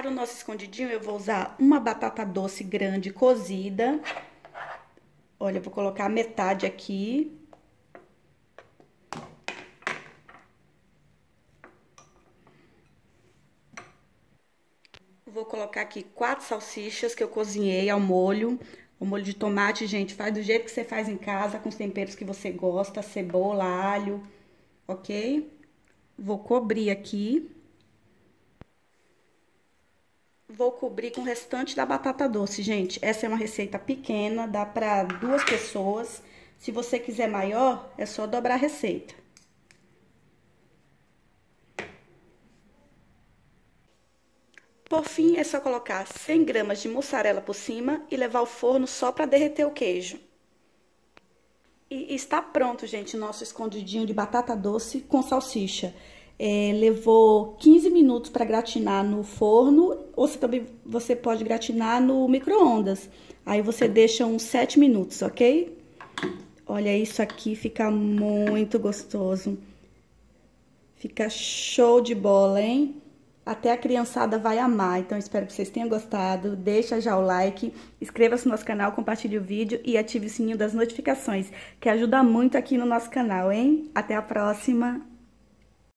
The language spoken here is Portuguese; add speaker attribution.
Speaker 1: Para o nosso escondidinho, eu vou usar uma batata doce grande cozida. Olha, eu vou colocar metade aqui. Vou colocar aqui quatro salsichas que eu cozinhei ao molho. O molho de tomate, gente, faz do jeito que você faz em casa, com os temperos que você gosta, cebola, alho, ok? Vou cobrir aqui. Vou cobrir com o restante da batata doce, gente. Essa é uma receita pequena, dá para duas pessoas. Se você quiser maior, é só dobrar a receita. Por fim, é só colocar 100 gramas de mussarela por cima e levar ao forno só para derreter o queijo. E está pronto, gente, nosso escondidinho de batata doce com salsicha. É, levou 15 minutos para gratinar no forno, ou você também você pode gratinar no micro-ondas. Aí você deixa uns 7 minutos, ok? Olha, isso aqui fica muito gostoso. Fica show de bola, hein? Até a criançada vai amar, então espero que vocês tenham gostado. Deixa já o like, inscreva-se no nosso canal, compartilhe o vídeo e ative o sininho das notificações, que ajuda muito aqui no nosso canal, hein? Até a próxima!